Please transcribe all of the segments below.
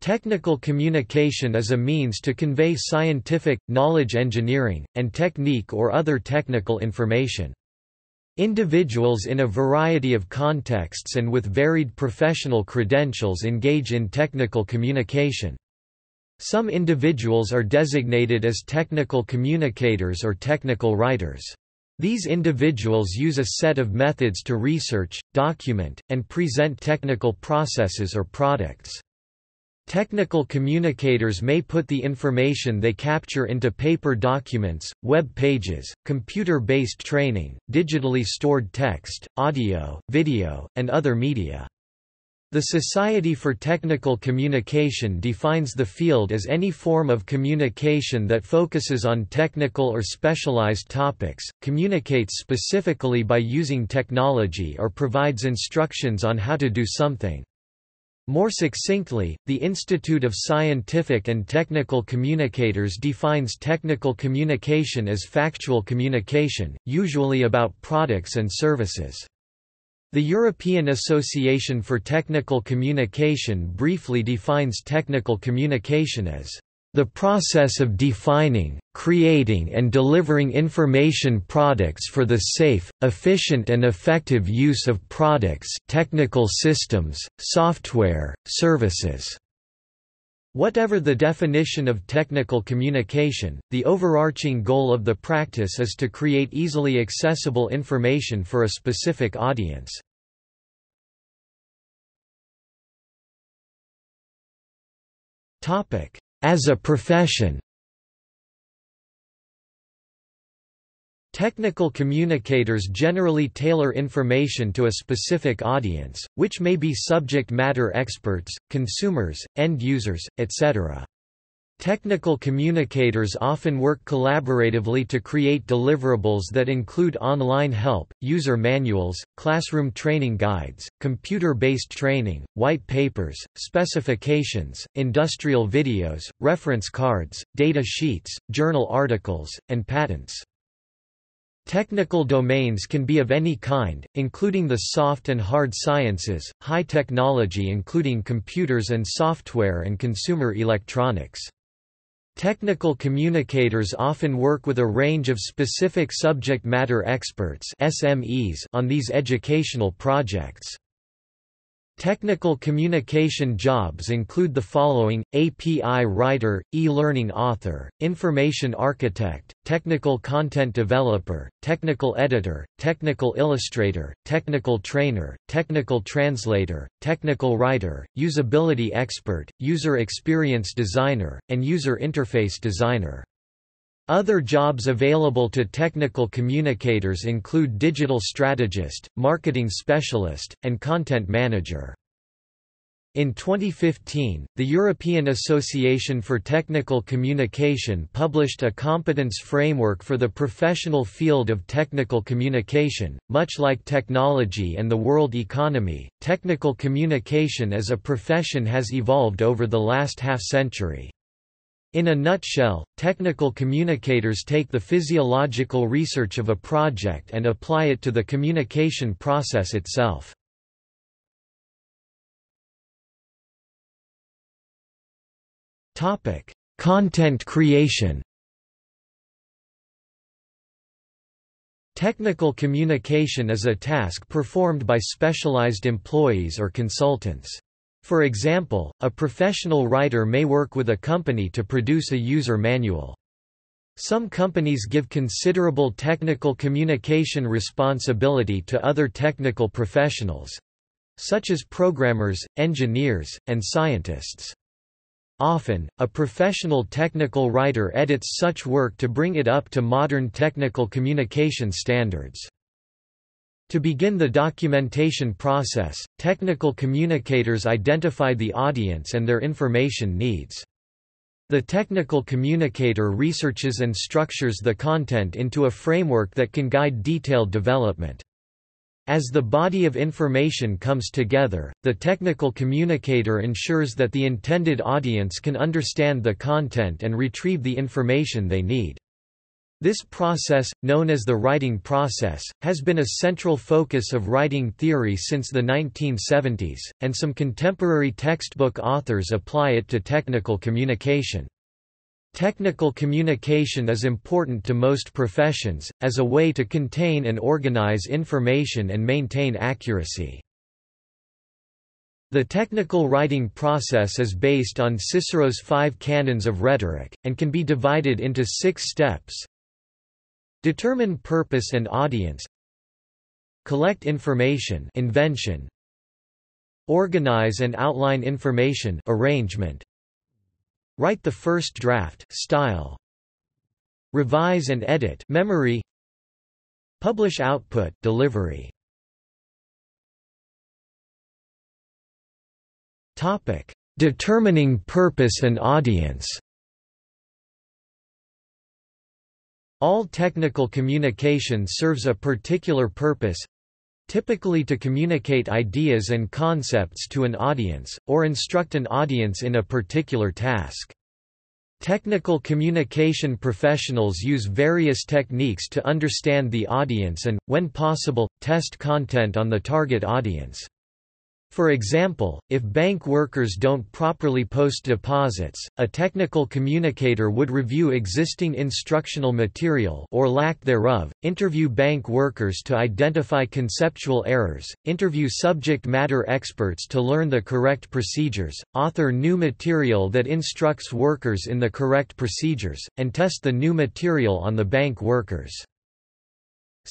Technical communication is a means to convey scientific, knowledge engineering, and technique or other technical information. Individuals in a variety of contexts and with varied professional credentials engage in technical communication. Some individuals are designated as technical communicators or technical writers. These individuals use a set of methods to research, document, and present technical processes or products. Technical communicators may put the information they capture into paper documents, web pages, computer-based training, digitally stored text, audio, video, and other media. The Society for Technical Communication defines the field as any form of communication that focuses on technical or specialized topics, communicates specifically by using technology or provides instructions on how to do something. More succinctly, the Institute of Scientific and Technical Communicators defines technical communication as factual communication, usually about products and services. The European Association for Technical Communication briefly defines technical communication as the process of defining, creating and delivering information products for the safe, efficient and effective use of products technical systems, software, services. Whatever the definition of technical communication, the overarching goal of the practice is to create easily accessible information for a specific audience. Topic: as a profession Technical communicators generally tailor information to a specific audience, which may be subject matter experts, consumers, end users, etc. Technical communicators often work collaboratively to create deliverables that include online help, user manuals, classroom training guides, computer-based training, white papers, specifications, industrial videos, reference cards, data sheets, journal articles, and patents. Technical domains can be of any kind, including the soft and hard sciences, high technology including computers and software and consumer electronics. Technical communicators often work with a range of specific subject matter experts SMEs on these educational projects. Technical communication jobs include the following, API writer, e-learning author, information architect, technical content developer, technical editor, technical illustrator, technical trainer, technical translator, technical writer, usability expert, user experience designer, and user interface designer. Other jobs available to technical communicators include digital strategist, marketing specialist, and content manager. In 2015, the European Association for Technical Communication published a competence framework for the professional field of technical communication. Much like technology and the world economy, technical communication as a profession has evolved over the last half century. In a nutshell, technical communicators take the physiological research of a project and apply it to the communication process itself. Content creation Technical communication is a task performed by specialized employees or consultants. For example, a professional writer may work with a company to produce a user manual. Some companies give considerable technical communication responsibility to other technical professionals such as programmers, engineers, and scientists. Often, a professional technical writer edits such work to bring it up to modern technical communication standards. To begin the documentation process, technical communicators identify the audience and their information needs. The technical communicator researches and structures the content into a framework that can guide detailed development. As the body of information comes together, the technical communicator ensures that the intended audience can understand the content and retrieve the information they need. This process, known as the writing process, has been a central focus of writing theory since the 1970s, and some contemporary textbook authors apply it to technical communication. Technical communication is important to most professions, as a way to contain and organize information and maintain accuracy. The technical writing process is based on Cicero's five canons of rhetoric, and can be divided into six steps. Determine purpose and audience Collect information invention, Organize and outline information arrangement, Write the first draft style, Revise and edit memory, Publish output delivery. Topic: Determining purpose and audience. All technical communication serves a particular purpose, typically to communicate ideas and concepts to an audience, or instruct an audience in a particular task. Technical communication professionals use various techniques to understand the audience and, when possible, test content on the target audience. For example, if bank workers don't properly post deposits, a technical communicator would review existing instructional material or lack thereof, interview bank workers to identify conceptual errors, interview subject matter experts to learn the correct procedures, author new material that instructs workers in the correct procedures, and test the new material on the bank workers.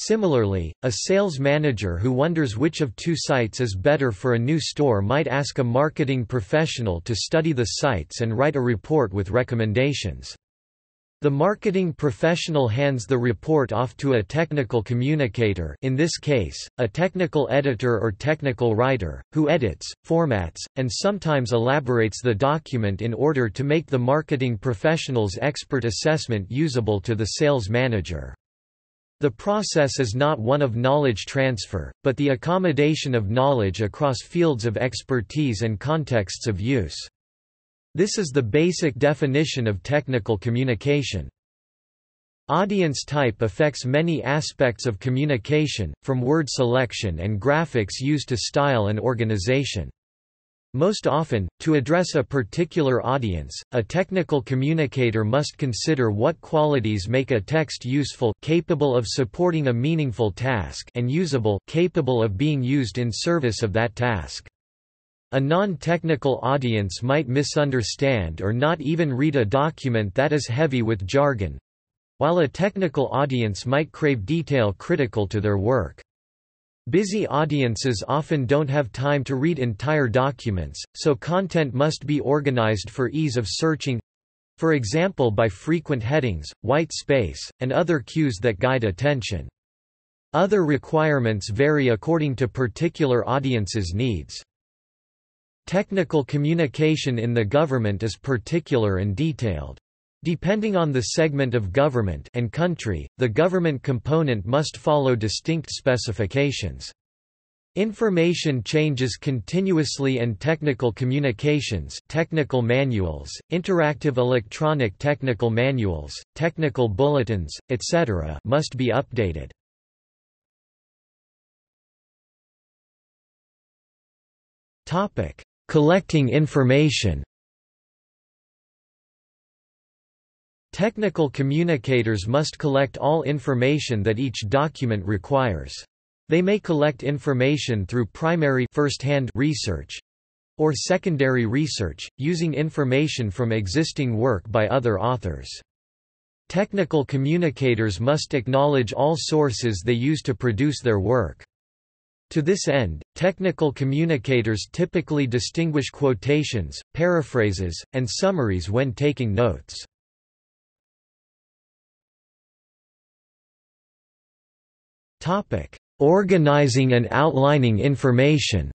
Similarly, a sales manager who wonders which of two sites is better for a new store might ask a marketing professional to study the sites and write a report with recommendations. The marketing professional hands the report off to a technical communicator in this case, a technical editor or technical writer, who edits, formats, and sometimes elaborates the document in order to make the marketing professional's expert assessment usable to the sales manager. The process is not one of knowledge transfer, but the accommodation of knowledge across fields of expertise and contexts of use. This is the basic definition of technical communication. Audience type affects many aspects of communication, from word selection and graphics used to style and organization. Most often, to address a particular audience, a technical communicator must consider what qualities make a text useful capable of supporting a meaningful task and usable capable of being used in service of that task. A non-technical audience might misunderstand or not even read a document that is heavy with jargon, while a technical audience might crave detail critical to their work. Busy audiences often don't have time to read entire documents, so content must be organized for ease of searching for example by frequent headings, white space, and other cues that guide attention. Other requirements vary according to particular audiences' needs. Technical communication in the government is particular and detailed. Depending on the segment of government and country, the government component must follow distinct specifications. Information changes continuously and technical communications technical manuals, interactive electronic technical manuals, technical bulletins, etc. must be updated. Collecting information Technical communicators must collect all information that each document requires. They may collect information through primary first-hand research or secondary research, using information from existing work by other authors. Technical communicators must acknowledge all sources they use to produce their work. To this end, technical communicators typically distinguish quotations, paraphrases, and summaries when taking notes. Topic: Organizing and outlining information.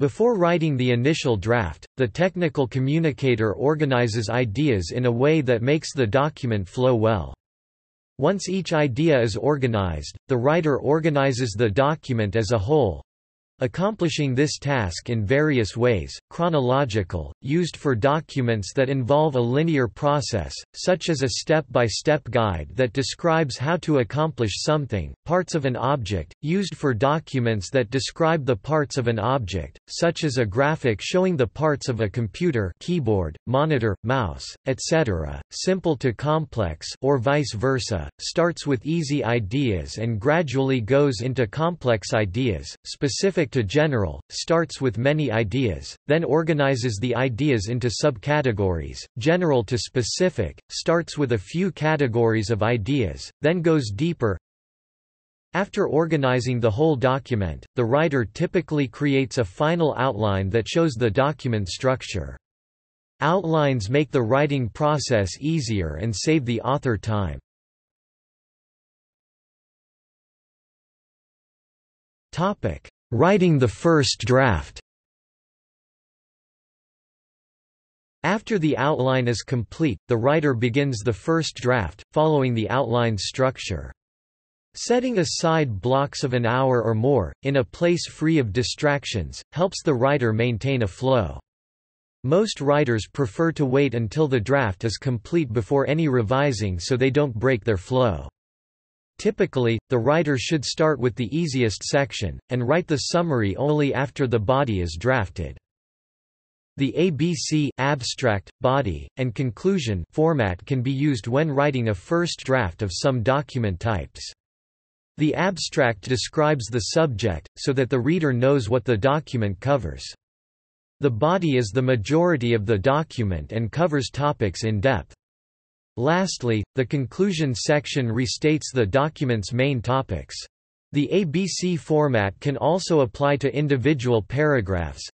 Before writing the initial draft, the technical communicator organizes ideas in a way that makes the document flow well. Once each idea is organized, the writer organizes the document as a whole, accomplishing this task in various ways, chronological, used for documents that involve a linear process, such as a step-by-step -step guide that describes how to accomplish something, parts of an object, used for documents that describe the parts of an object, such as a graphic showing the parts of a computer keyboard, monitor, mouse, etc., simple to complex or vice versa, starts with easy ideas and gradually goes into complex ideas, specific specific to general, starts with many ideas, then organizes the ideas into subcategories, general to specific, starts with a few categories of ideas, then goes deeper, after organizing the whole document, the writer typically creates a final outline that shows the document structure. Outlines make the writing process easier and save the author time. Topic: Writing the first draft After the outline is complete, the writer begins the first draft, following the outline's structure. Setting aside blocks of an hour or more, in a place free of distractions, helps the writer maintain a flow. Most writers prefer to wait until the draft is complete before any revising so they don't break their flow. Typically, the writer should start with the easiest section, and write the summary only after the body is drafted. The ABC abstract, body, and conclusion format can be used when writing a first draft of some document types. The abstract describes the subject, so that the reader knows what the document covers. The body is the majority of the document and covers topics in depth. Lastly, the conclusion section restates the document's main topics. The ABC format can also apply to individual paragraphs,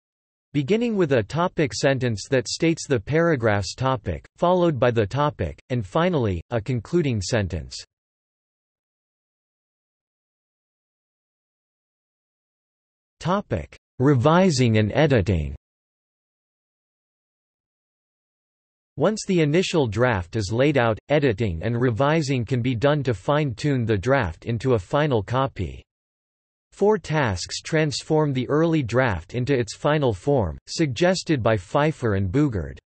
beginning with a topic sentence that states the paragraph's topic, followed by the topic, and finally, a concluding sentence. Revising and editing Once the initial draft is laid out, editing and revising can be done to fine-tune the draft into a final copy. Four tasks transform the early draft into its final form, suggested by Pfeiffer and Boogaard.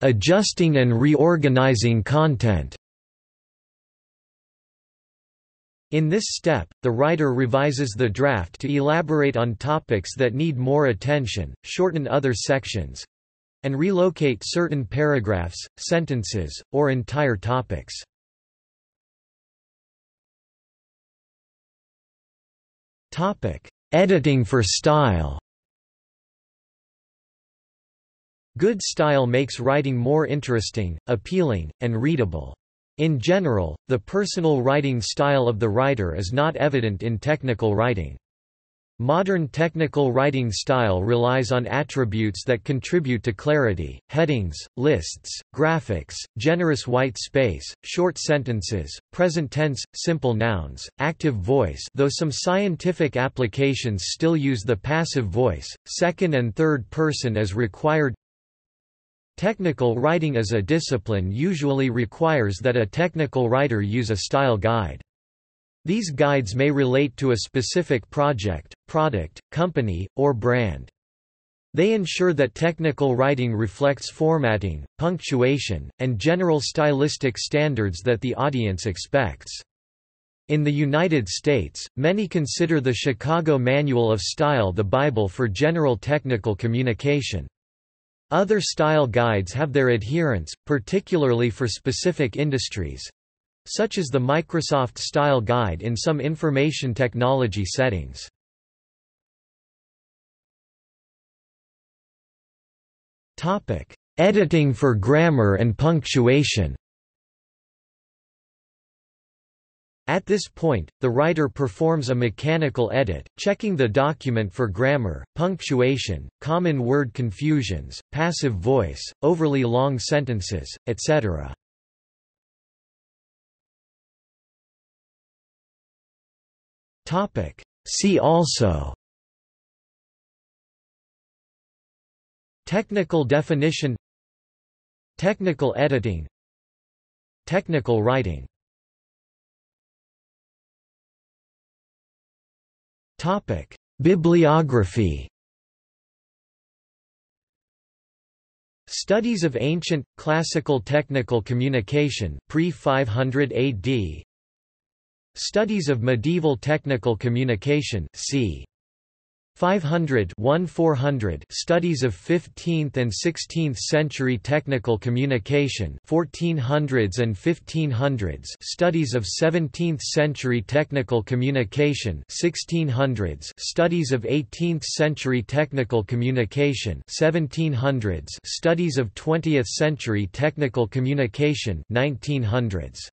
Adjusting and reorganizing content In this step, the writer revises the draft to elaborate on topics that need more attention, shorten other sections, and relocate certain paragraphs, sentences, or entire topics. Topic: Editing for style Good style makes writing more interesting, appealing, and readable. In general, the personal writing style of the writer is not evident in technical writing. Modern technical writing style relies on attributes that contribute to clarity, headings, lists, graphics, generous white space, short sentences, present tense, simple nouns, active voice though some scientific applications still use the passive voice, second and third person as required Technical writing as a discipline usually requires that a technical writer use a style guide. These guides may relate to a specific project, product, company, or brand. They ensure that technical writing reflects formatting, punctuation, and general stylistic standards that the audience expects. In the United States, many consider the Chicago Manual of Style the Bible for general technical communication. Other style guides have their adherents, particularly for specific industries such as the Microsoft Style Guide in some information technology settings. Editing for grammar and punctuation At this point, the writer performs a mechanical edit, checking the document for grammar, punctuation, common word confusions, passive voice, overly long sentences, etc. See also Technical definition Technical editing Technical writing Topic: Bibliography. Studies of ancient classical technical communication pre-500 AD. Studies of medieval technical communication c. 500 400 Studies of 15th and 16th century technical communication 1400s and 1500s Studies of 17th century technical communication 1600s Studies of 18th century technical communication 1700s Studies of 20th century technical communication 1900s